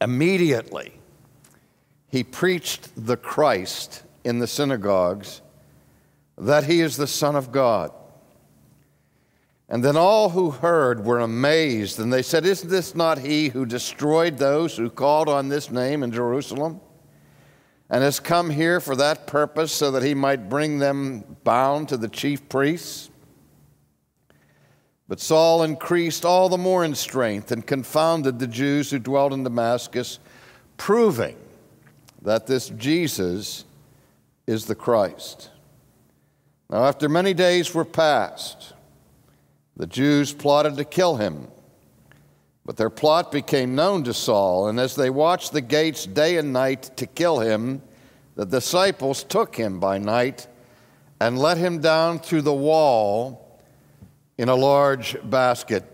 Immediately, he preached the Christ in the synagogues that he is the Son of God. And then all who heard were amazed, and they said, Isn't this not he who destroyed those who called on this name in Jerusalem? And has come here for that purpose, so that he might bring them bound to the chief priests? But Saul increased all the more in strength and confounded the Jews who dwelt in Damascus, proving that this Jesus is the Christ. Now, after many days were passed, the Jews plotted to kill him. But their plot became known to Saul, and as they watched the gates day and night to kill him, the disciples took him by night and let him down through the wall in a large basket.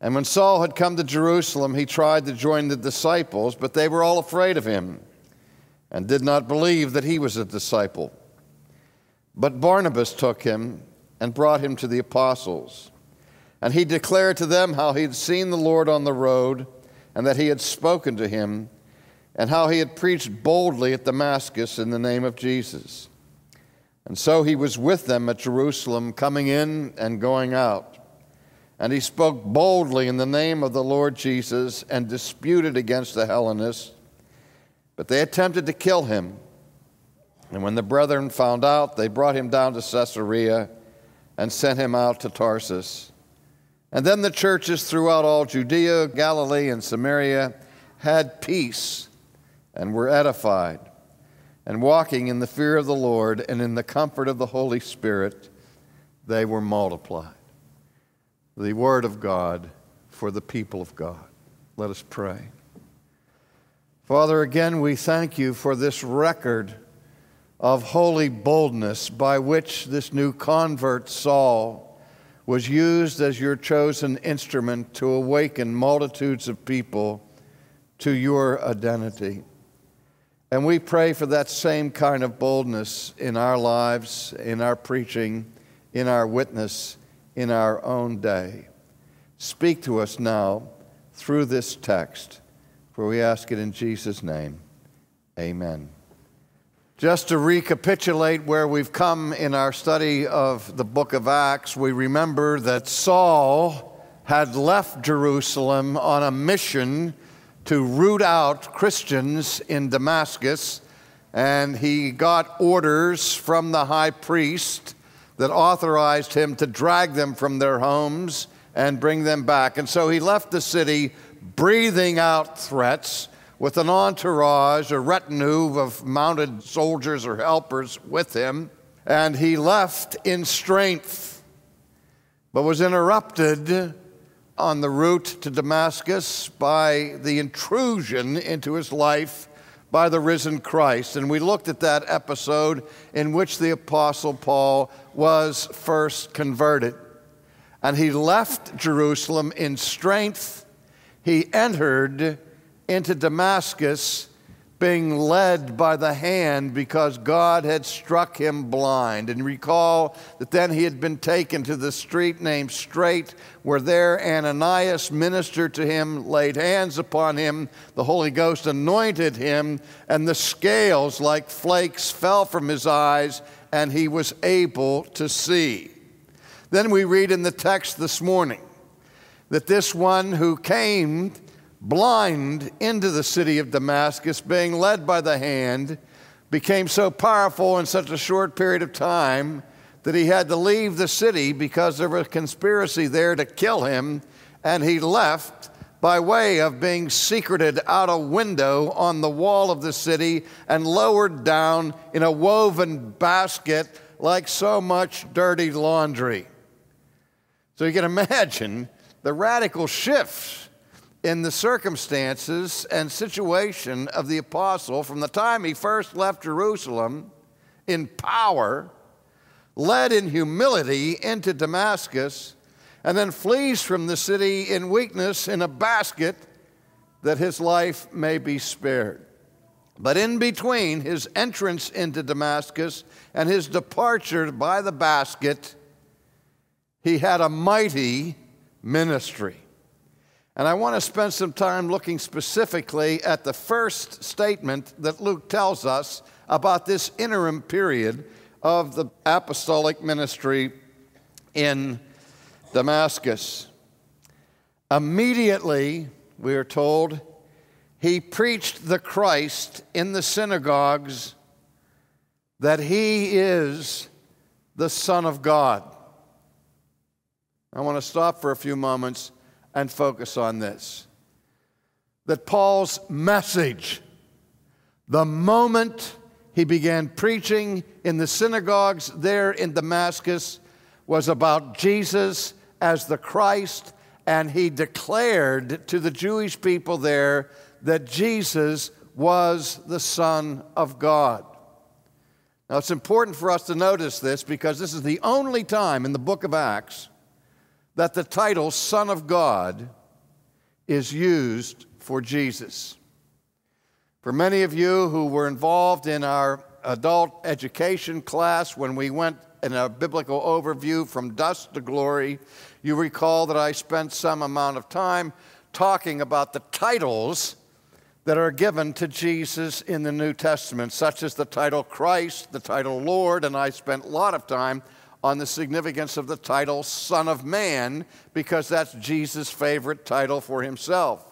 And when Saul had come to Jerusalem, he tried to join the disciples, but they were all afraid of him and did not believe that he was a disciple. But Barnabas took him and brought him to the apostles. And he declared to them how he had seen the Lord on the road, and that he had spoken to him, and how he had preached boldly at Damascus in the name of Jesus. And so he was with them at Jerusalem, coming in and going out. And he spoke boldly in the name of the Lord Jesus and disputed against the Hellenists. But they attempted to kill him. And when the brethren found out, they brought him down to Caesarea and sent him out to Tarsus. And then the churches throughout all Judea, Galilee, and Samaria had peace and were edified. And walking in the fear of the Lord and in the comfort of the Holy Spirit, they were multiplied. The Word of God for the people of God. Let us pray. Father, again, we thank you for this record of holy boldness by which this new convert, Saul, was used as your chosen instrument to awaken multitudes of people to your identity. And we pray for that same kind of boldness in our lives, in our preaching, in our witness, in our own day. Speak to us now through this text, for we ask it in Jesus' name. Amen. Just to recapitulate where we've come in our study of the book of Acts, we remember that Saul had left Jerusalem on a mission to root out Christians in Damascus, and he got orders from the high priest that authorized him to drag them from their homes and bring them back. And so he left the city breathing out threats with an entourage, a retinue of mounted soldiers or helpers with him, and he left in strength, but was interrupted on the route to Damascus by the intrusion into his life by the risen Christ. And we looked at that episode in which the Apostle Paul was first converted. And he left Jerusalem in strength. He entered into Damascus being led by the hand because God had struck him blind. And recall that then he had been taken to the street named Straight, where there Ananias ministered to him, laid hands upon him, the Holy Ghost anointed him, and the scales like flakes fell from his eyes, and he was able to see. Then we read in the text this morning that this one who came blind into the city of Damascus, being led by the hand, became so powerful in such a short period of time that he had to leave the city because there was a conspiracy there to kill him, and he left by way of being secreted out a window on the wall of the city and lowered down in a woven basket like so much dirty laundry. So you can imagine the radical shifts in the circumstances and situation of the apostle from the time he first left Jerusalem in power, led in humility into Damascus, and then flees from the city in weakness in a basket that his life may be spared. But in between his entrance into Damascus and his departure by the basket, he had a mighty ministry. And I want to spend some time looking specifically at the first statement that Luke tells us about this interim period of the apostolic ministry in Damascus. Immediately, we are told, he preached the Christ in the synagogues that he is the Son of God. I want to stop for a few moments and focus on this. That Paul's message, the moment he began preaching in the synagogues there in Damascus, was about Jesus as the Christ, and he declared to the Jewish people there that Jesus was the Son of God. Now, it's important for us to notice this because this is the only time in the book of Acts that the title Son of God is used for Jesus. For many of you who were involved in our adult education class when we went in a biblical overview from dust to glory, you recall that I spent some amount of time talking about the titles that are given to Jesus in the New Testament, such as the title Christ, the title Lord, and I spent a lot of time on the significance of the title Son of Man because that's Jesus' favorite title for himself.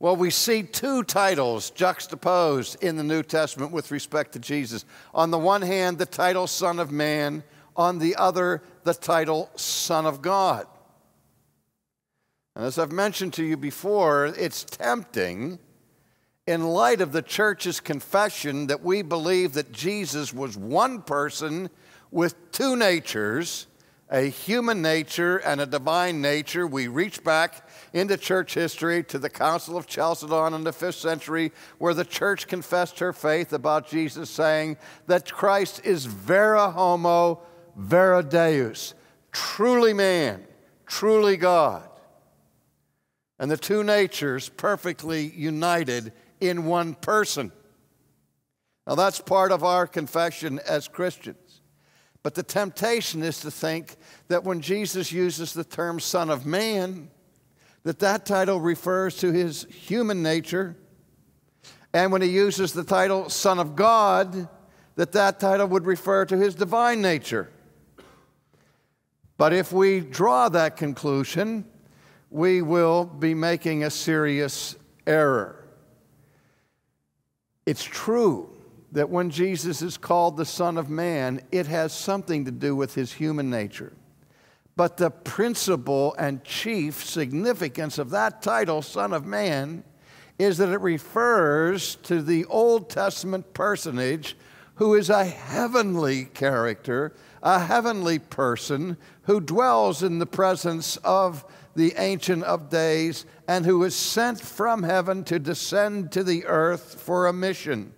Well, we see two titles juxtaposed in the New Testament with respect to Jesus. On the one hand, the title Son of Man, on the other, the title Son of God. And as I've mentioned to you before, it's tempting in light of the church's confession that we believe that Jesus was one person with two natures a human nature and a divine nature. We reach back into church history to the Council of Chalcedon in the fifth century, where the church confessed her faith about Jesus, saying that Christ is vera homo, vera deus, truly man, truly God. And the two natures perfectly united in one person. Now, that's part of our confession as Christians. But the temptation is to think that when Jesus uses the term Son of Man, that that title refers to his human nature. And when he uses the title Son of God, that that title would refer to his divine nature. But if we draw that conclusion, we will be making a serious error. It's true that when Jesus is called the Son of Man, it has something to do with his human nature. But the principal and chief significance of that title, Son of Man, is that it refers to the Old Testament personage who is a heavenly character, a heavenly person who dwells in the presence of the Ancient of Days and who is sent from heaven to descend to the earth for a mission.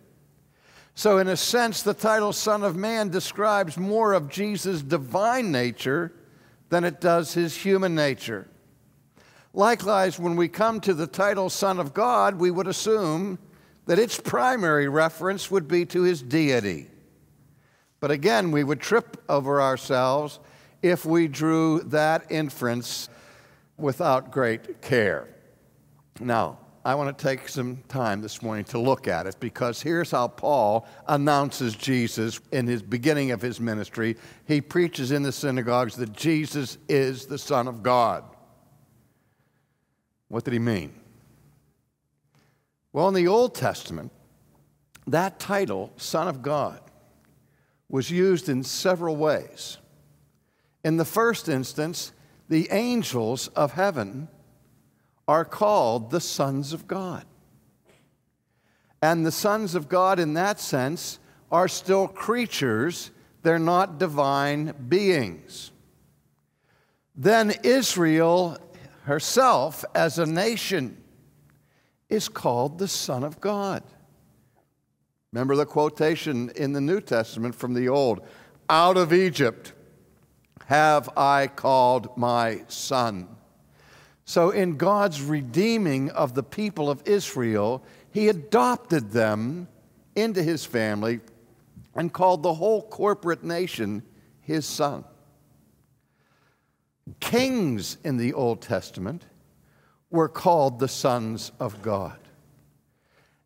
So, in a sense, the title Son of Man describes more of Jesus' divine nature than it does his human nature. Likewise, when we come to the title Son of God, we would assume that its primary reference would be to his deity. But again, we would trip over ourselves if we drew that inference without great care. Now, I want to take some time this morning to look at it because here's how Paul announces Jesus in his beginning of his ministry. He preaches in the synagogues that Jesus is the Son of God. What did he mean? Well, in the Old Testament, that title, Son of God, was used in several ways. In the first instance, the angels of heaven are called the sons of God. And the sons of God, in that sense, are still creatures, they're not divine beings. Then Israel herself, as a nation, is called the Son of God. Remember the quotation in the New Testament from the Old Out of Egypt have I called my son. So, in God's redeeming of the people of Israel, He adopted them into His family and called the whole corporate nation His son. Kings in the Old Testament were called the sons of God.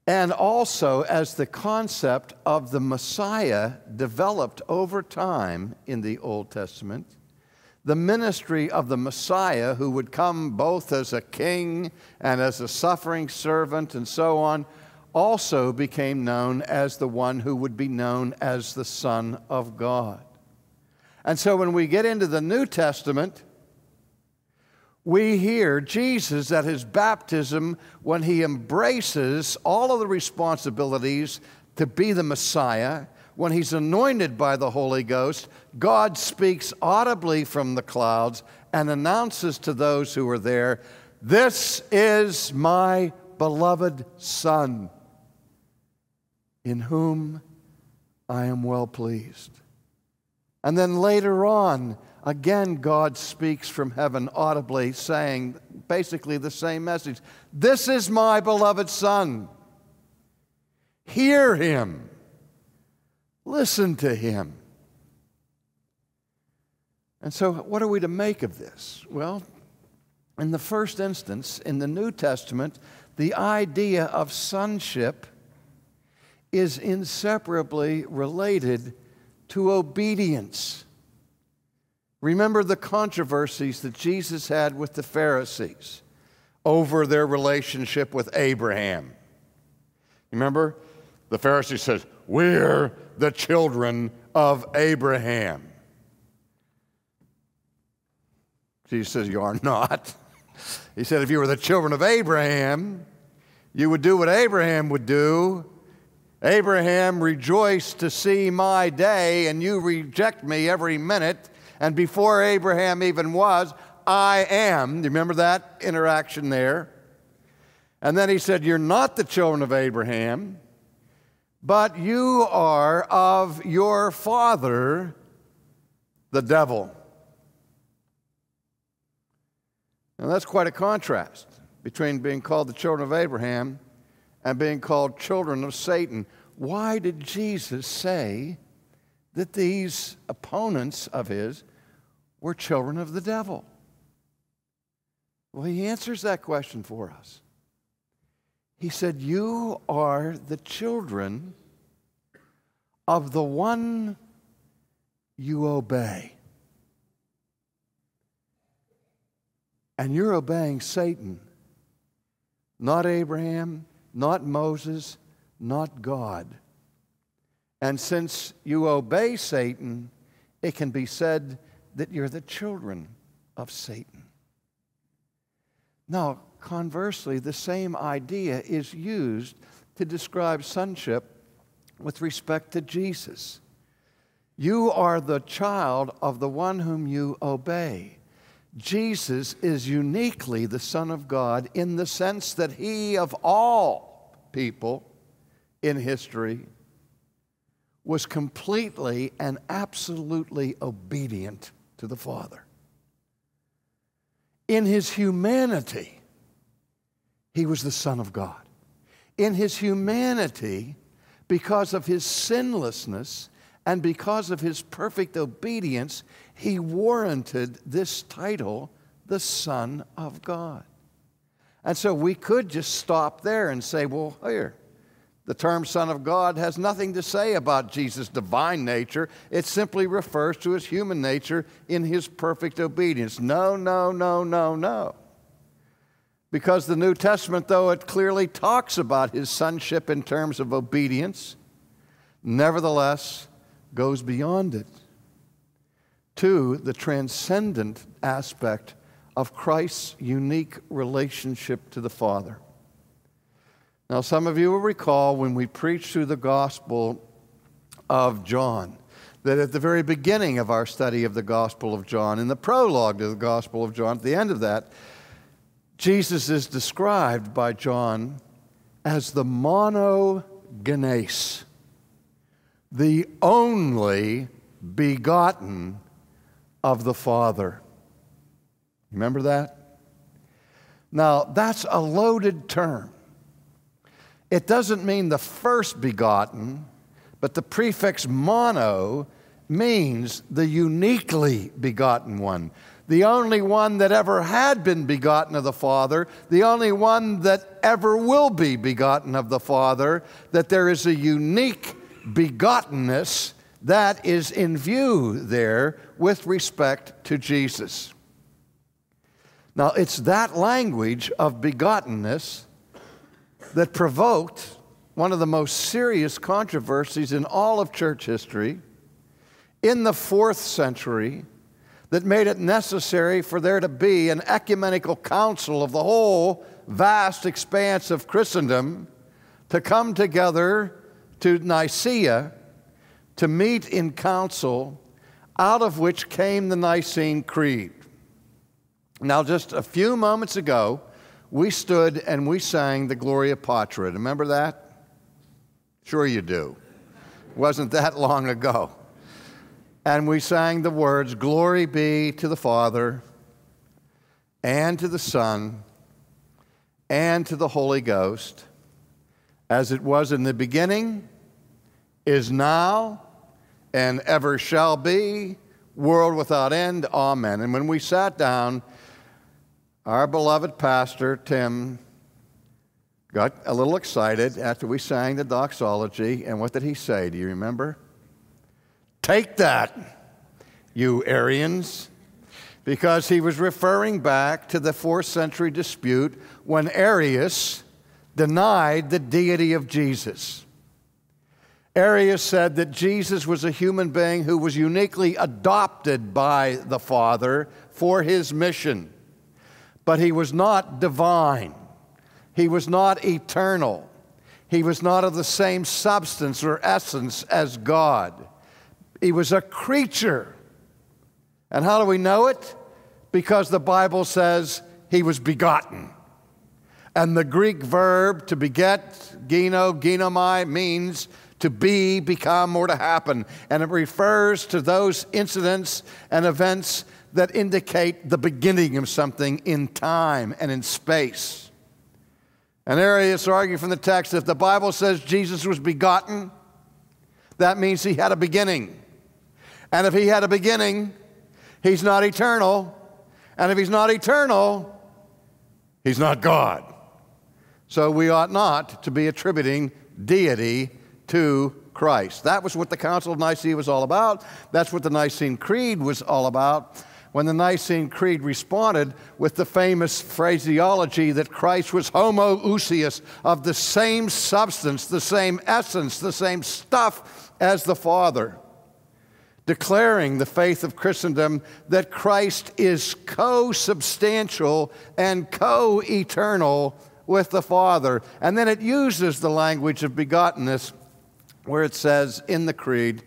And also, as the concept of the Messiah developed over time in the Old Testament, the ministry of the Messiah, who would come both as a king and as a suffering servant and so on, also became known as the one who would be known as the Son of God. And so when we get into the New Testament, we hear Jesus at his baptism when he embraces all of the responsibilities to be the Messiah. When he's anointed by the Holy Ghost, God speaks audibly from the clouds and announces to those who are there, This is my beloved Son, in whom I am well pleased. And then later on, again, God speaks from heaven audibly, saying basically the same message This is my beloved Son. Hear him, listen to him. And so, what are we to make of this? Well, in the first instance, in the New Testament, the idea of sonship is inseparably related to obedience. Remember the controversies that Jesus had with the Pharisees over their relationship with Abraham. Remember? The Pharisee says, We're the children of Abraham. Jesus says, You are not. He said, If you were the children of Abraham, you would do what Abraham would do Abraham rejoiced to see my day, and you reject me every minute. And before Abraham even was, I am. Do you remember that interaction there? And then he said, You're not the children of Abraham, but you are of your father, the devil. Now that's quite a contrast between being called the children of Abraham and being called children of Satan. Why did Jesus say that these opponents of his were children of the devil? Well, he answers that question for us. He said, You are the children of the one you obey. And you're obeying Satan, not Abraham, not Moses, not God. And since you obey Satan, it can be said that you're the children of Satan. Now, conversely, the same idea is used to describe sonship with respect to Jesus. You are the child of the one whom you obey. Jesus is uniquely the Son of God in the sense that he, of all people in history, was completely and absolutely obedient to the Father. In his humanity, he was the Son of God. In his humanity, because of his sinlessness and because of his perfect obedience, he warranted this title, the Son of God. And so we could just stop there and say, well, here, the term Son of God has nothing to say about Jesus' divine nature. It simply refers to his human nature in his perfect obedience. No, no, no, no, no. Because the New Testament, though it clearly talks about his sonship in terms of obedience, nevertheless goes beyond it to the transcendent aspect of Christ's unique relationship to the Father. Now, some of you will recall when we preached through the Gospel of John, that at the very beginning of our study of the Gospel of John, in the prologue to the Gospel of John, at the end of that, Jesus is described by John as the monogenes, the only begotten of the Father. Remember that? Now, that's a loaded term. It doesn't mean the first begotten, but the prefix mono means the uniquely begotten one, the only one that ever had been begotten of the Father, the only one that ever will be begotten of the Father, that there is a unique begottenness that is in view there with respect to Jesus. Now, it's that language of begottenness that provoked one of the most serious controversies in all of church history in the fourth century that made it necessary for there to be an ecumenical council of the whole vast expanse of Christendom to come together to Nicaea to meet in council, out of which came the Nicene Creed. Now, just a few moments ago, we stood and we sang the Gloria Patri. Remember that? Sure, you do. Wasn't that long ago. And we sang the words Glory be to the Father, and to the Son, and to the Holy Ghost, as it was in the beginning, is now, and ever shall be, world without end. Amen. And when we sat down, our beloved pastor, Tim, got a little excited after we sang the doxology. And what did he say? Do you remember? Take that, you Arians. Because he was referring back to the fourth century dispute when Arius denied the deity of Jesus. Arius said that Jesus was a human being who was uniquely adopted by the Father for his mission but he was not divine. He was not eternal. He was not of the same substance or essence as God. He was a creature. And how do we know it? Because the Bible says he was begotten. And the Greek verb to beget, geno, means to be, become, or to happen. And it refers to those incidents and events that indicate the beginning of something in time and in space. And Arius argued from the text that if the Bible says Jesus was begotten, that means he had a beginning. And if he had a beginning, he's not eternal. And if he's not eternal, he's not God. So we ought not to be attributing deity to Christ. That was what the Council of Nicaea was all about. That's what the Nicene Creed was all about when the Nicene Creed responded with the famous phraseology that Christ was homoousios, of the same substance, the same essence, the same stuff as the Father, declaring the faith of Christendom that Christ is co substantial and co eternal with the Father. And then it uses the language of begottenness, where it says in the Creed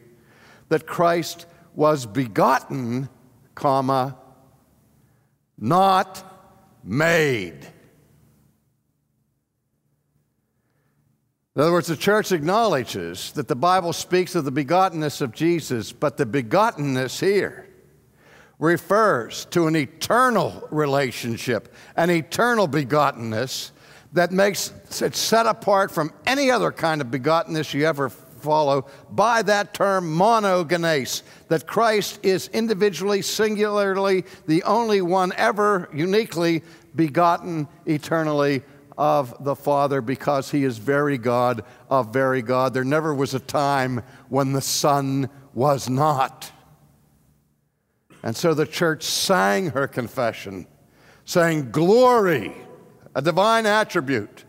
that Christ was begotten comma, not made. In other words, the church acknowledges that the Bible speaks of the begottenness of Jesus, but the begottenness here refers to an eternal relationship, an eternal begottenness that makes it set apart from any other kind of begottenness you ever follow by that term monogenes, that Christ is individually, singularly, the only one ever uniquely begotten eternally of the Father because he is very God of very God. There never was a time when the Son was not. And so the church sang her confession, saying, Glory, a divine attribute.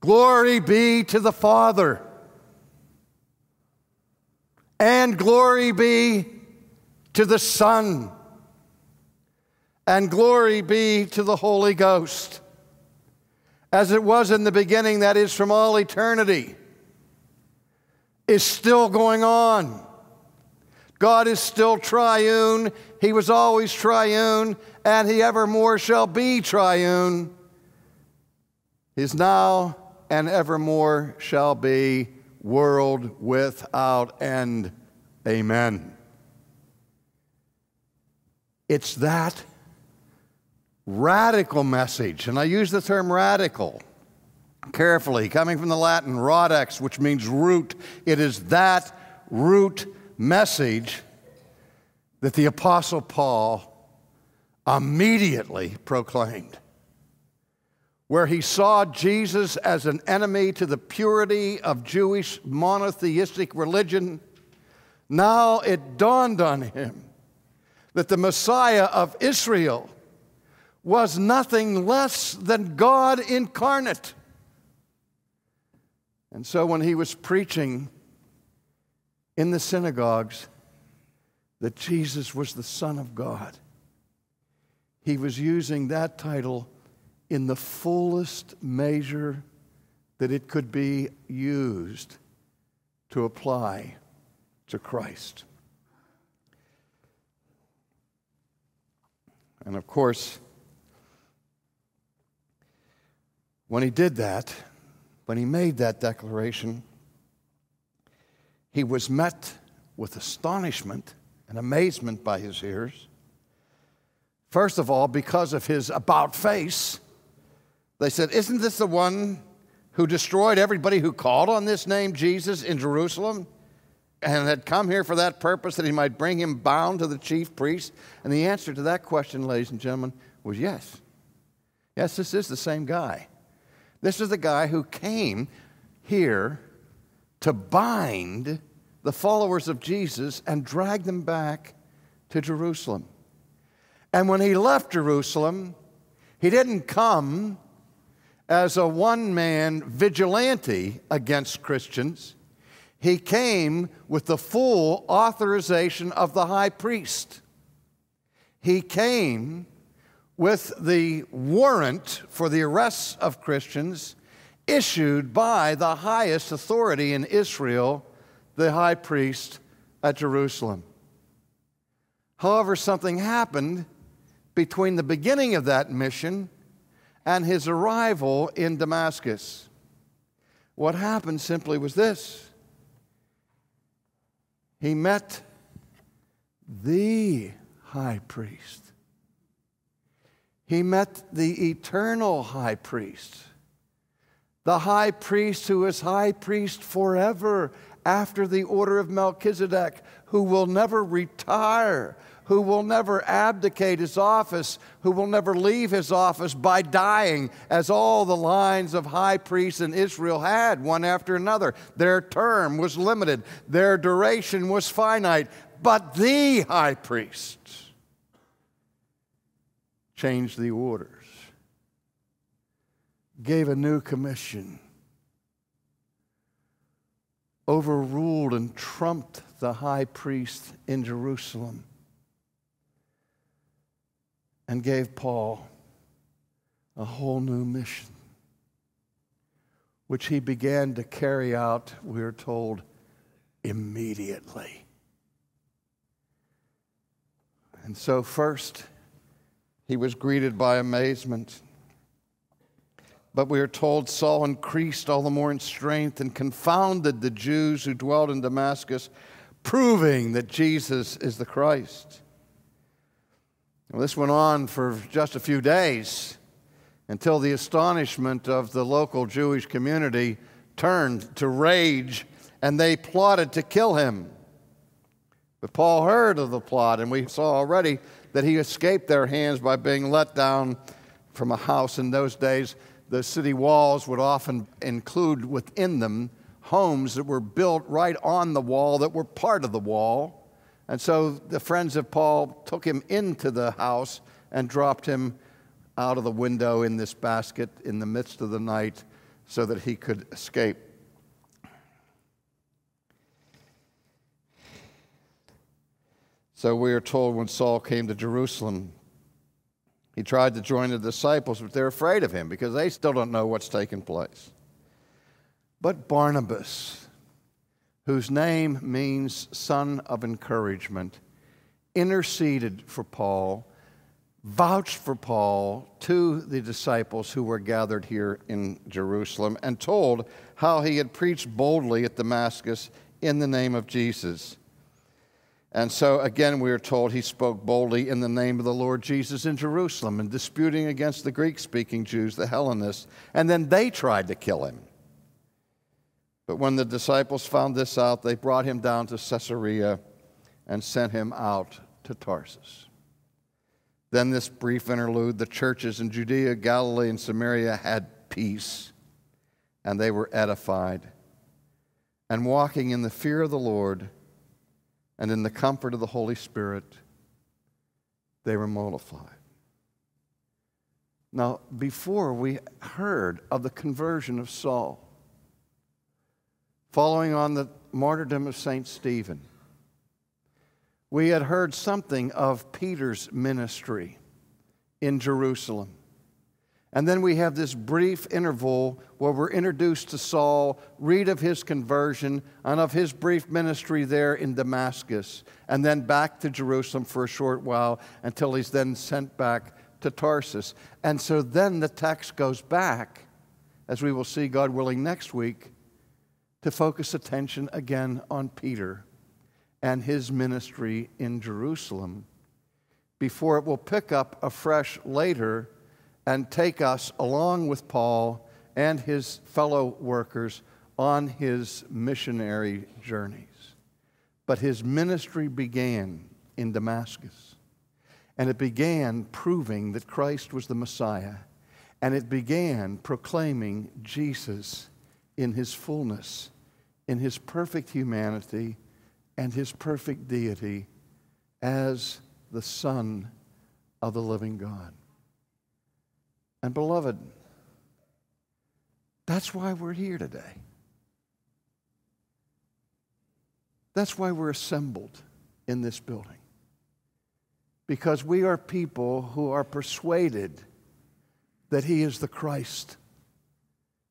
Glory be to the Father and glory be to the Son, and glory be to the Holy Ghost, as it was in the beginning, that is, from all eternity, is still going on. God is still triune. He was always triune, and He evermore shall be triune. Is now and evermore shall be world without end. Amen. It's that radical message, and I use the term radical carefully, coming from the Latin radix, which means root. It is that root message that the Apostle Paul immediately proclaimed. Where he saw Jesus as an enemy to the purity of Jewish monotheistic religion, now it dawned on him that the Messiah of Israel was nothing less than God incarnate. And so when he was preaching in the synagogues that Jesus was the Son of God, he was using that title in the fullest measure that it could be used to apply to Christ. And of course, when he did that, when he made that declaration, he was met with astonishment and amazement by his hearers. First of all, because of his about face, they said, Isn't this the one who destroyed everybody who called on this name, Jesus, in Jerusalem? And had come here for that purpose, that he might bring him bound to the chief priest? And the answer to that question, ladies and gentlemen, was yes. Yes, this is the same guy. This is the guy who came here to bind the followers of Jesus and drag them back to Jerusalem. And when he left Jerusalem, he didn't come as a one man vigilante against Christians. He came with the full authorization of the high priest. He came with the warrant for the arrests of Christians issued by the highest authority in Israel, the high priest at Jerusalem. However, something happened between the beginning of that mission and his arrival in Damascus. What happened simply was this he met the high priest he met the eternal high priest, the high priest who is high priest forever after the order of Melchizedek, who will never retire, who will never abdicate his office, who will never leave his office by dying, as all the lines of high priests in Israel had, one after another. Their term was limited, their duration was finite, but the high priest changed the orders, gave a new commission, overruled and trumped the high priest in Jerusalem, and gave Paul a whole new mission, which he began to carry out, we are told, immediately. And so, first, he was greeted by amazement. But we are told Saul increased all the more in strength and confounded the Jews who dwelt in Damascus, proving that Jesus is the Christ. Well, this went on for just a few days until the astonishment of the local Jewish community turned to rage and they plotted to kill him. But Paul heard of the plot, and we saw already that he escaped their hands by being let down from a house. In those days, the city walls would often include within them homes that were built right on the wall that were part of the wall. And so the friends of Paul took him into the house and dropped him out of the window in this basket in the midst of the night so that he could escape. So we are told when Saul came to Jerusalem, he tried to join the disciples, but they're afraid of him because they still don't know what's taken place. But Barnabas, whose name means son of encouragement, interceded for Paul, vouched for Paul to the disciples who were gathered here in Jerusalem, and told how he had preached boldly at Damascus in the name of Jesus. And so again, we are told he spoke boldly in the name of the Lord Jesus in Jerusalem and disputing against the Greek speaking Jews, the Hellenists. And then they tried to kill him. But when the disciples found this out, they brought him down to Caesarea and sent him out to Tarsus. Then, this brief interlude the churches in Judea, Galilee, and Samaria had peace, and they were edified. And walking in the fear of the Lord and in the comfort of the Holy Spirit, they were multiplied. Now, before we heard of the conversion of Saul, following on the martyrdom of St. Stephen, we had heard something of Peter's ministry in Jerusalem. And then we have this brief interval where we're introduced to Saul, read of his conversion and of his brief ministry there in Damascus, and then back to Jerusalem for a short while until he's then sent back to Tarsus. And so then the text goes back, as we will see, God willing, next week, to focus attention again on Peter and his ministry in Jerusalem before it will pick up afresh later and take us along with Paul and his fellow workers on his missionary journeys. But his ministry began in Damascus, and it began proving that Christ was the Messiah, and it began proclaiming Jesus in his fullness, in his perfect humanity and his perfect deity as the Son of the living God. And beloved, that's why we're here today. That's why we're assembled in this building. Because we are people who are persuaded that He is the Christ,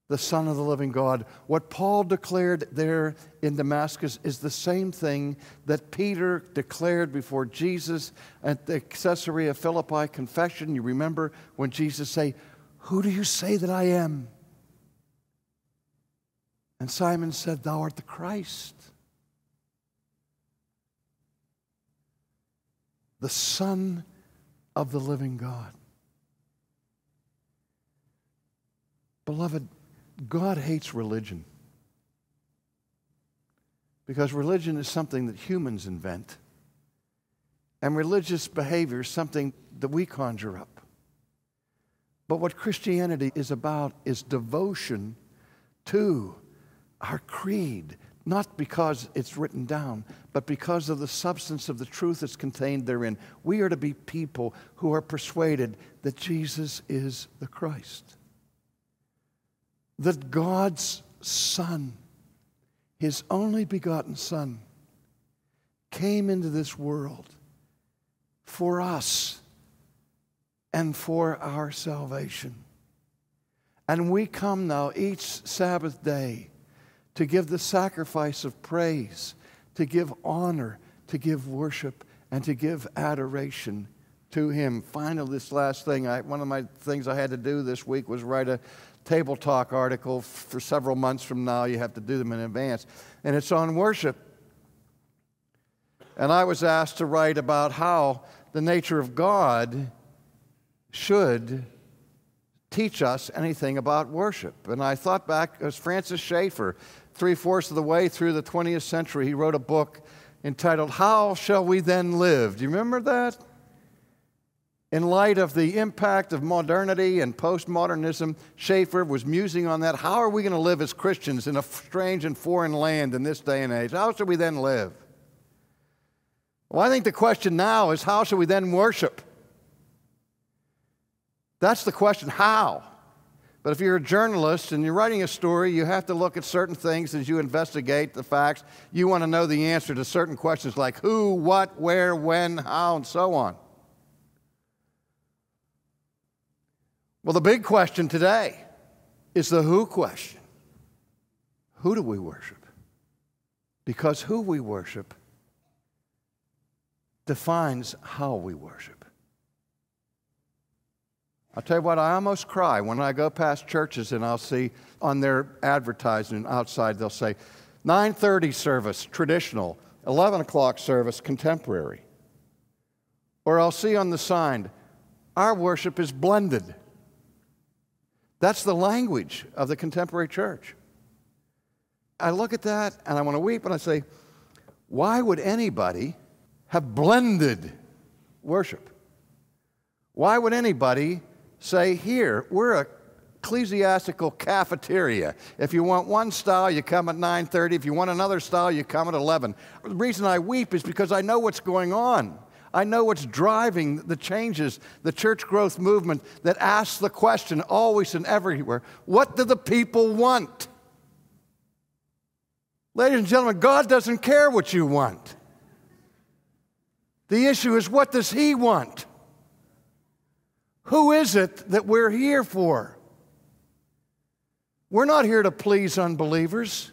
the Son of the living God. What Paul declared there in Damascus is the same thing that Peter declared before Jesus at the Caesarea Philippi confession. You remember when Jesus said, Who do you say that I am? And Simon said, Thou art the Christ, the Son of the living God. Beloved, God hates religion. Because religion is something that humans invent. And religious behavior is something that we conjure up. But what Christianity is about is devotion to our creed, not because it's written down, but because of the substance of the truth that's contained therein. We are to be people who are persuaded that Jesus is the Christ that God's Son, His only begotten Son, came into this world for us and for our salvation. And we come now each Sabbath day to give the sacrifice of praise, to give honor, to give worship, and to give adoration to Him. Finally, this last thing, I, one of my things I had to do this week was write a Tabletalk article for several months from now. You have to do them in advance. And it's on worship. And I was asked to write about how the nature of God should teach us anything about worship. And I thought back, as Francis Schaeffer, three fourths of the way through the 20th century, he wrote a book entitled, How Shall We Then Live? Do you remember that? In light of the impact of modernity and postmodernism, Schaeffer was musing on that. How are we going to live as Christians in a strange and foreign land in this day and age? How should we then live? Well, I think the question now is how should we then worship? That's the question how? But if you're a journalist and you're writing a story, you have to look at certain things as you investigate the facts. You want to know the answer to certain questions like who, what, where, when, how, and so on. Well, the big question today is the who question. Who do we worship? Because who we worship defines how we worship. I'll tell you what, I almost cry when I go past churches and I'll see on their advertising outside, they'll say 9:30 service, traditional, 11 o'clock service, contemporary. Or I'll see on the sign, our worship is blended. That's the language of the contemporary church. I look at that and I want to weep and I say, why would anybody have blended worship? Why would anybody say, Here, we're a ecclesiastical cafeteria. If you want one style, you come at 9:30. If you want another style, you come at 11. The reason I weep is because I know what's going on. I know what's driving the changes, the church growth movement that asks the question always and everywhere what do the people want? Ladies and gentlemen, God doesn't care what you want. The issue is what does He want? Who is it that we're here for? We're not here to please unbelievers.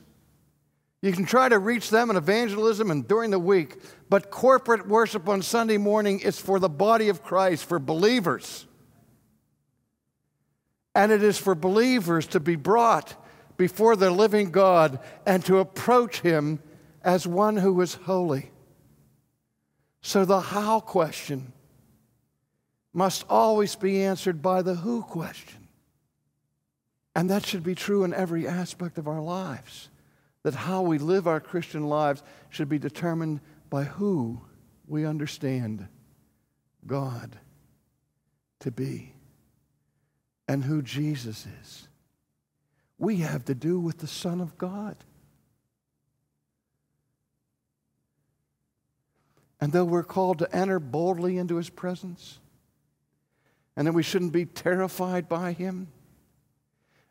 You can try to reach them in evangelism and during the week, but corporate worship on Sunday morning is for the body of Christ, for believers. And it is for believers to be brought before the living God and to approach Him as one who is holy. So the how question must always be answered by the who question. And that should be true in every aspect of our lives. That how we live our Christian lives should be determined by who we understand God to be and who Jesus is. We have to do with the Son of God. And though we're called to enter boldly into his presence, and that we shouldn't be terrified by him,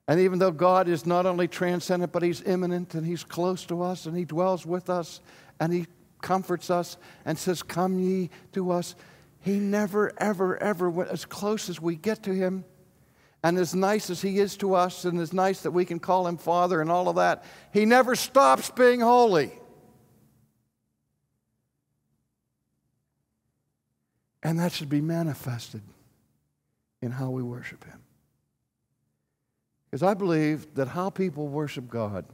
and even though God is not only transcendent, but He's immanent and He's close to us and He dwells with us and He comforts us and says, Come ye to us. He never, ever, ever, went as close as we get to Him, and as nice as He is to us, and as nice that we can call Him Father and all of that, He never stops being holy. And that should be manifested in how we worship Him. Because I believe that how people worship God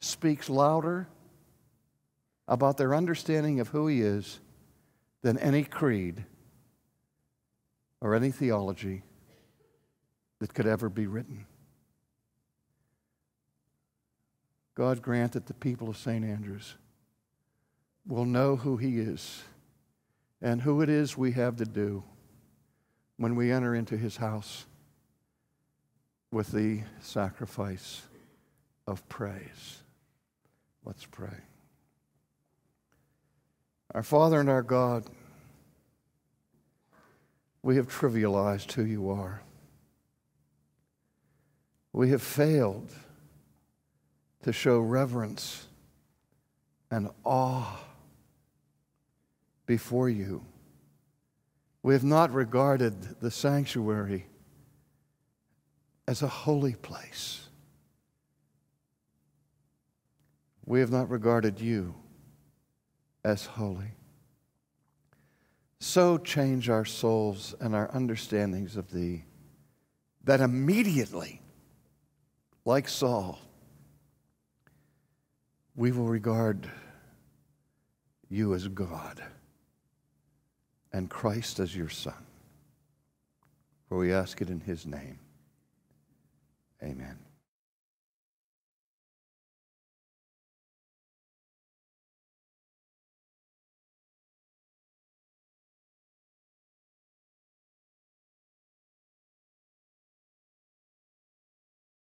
speaks louder about their understanding of who He is than any creed or any theology that could ever be written. God grant that the people of St. Andrews will know who He is and who it is we have to do when we enter into His house with the sacrifice of praise. Let's pray. Our Father and our God, we have trivialized who you are. We have failed to show reverence and awe before you. We have not regarded the sanctuary as a holy place. We have not regarded you as holy. So change our souls and our understandings of thee that immediately, like Saul, we will regard you as God and Christ as your Son. For we ask it in his name. Amen.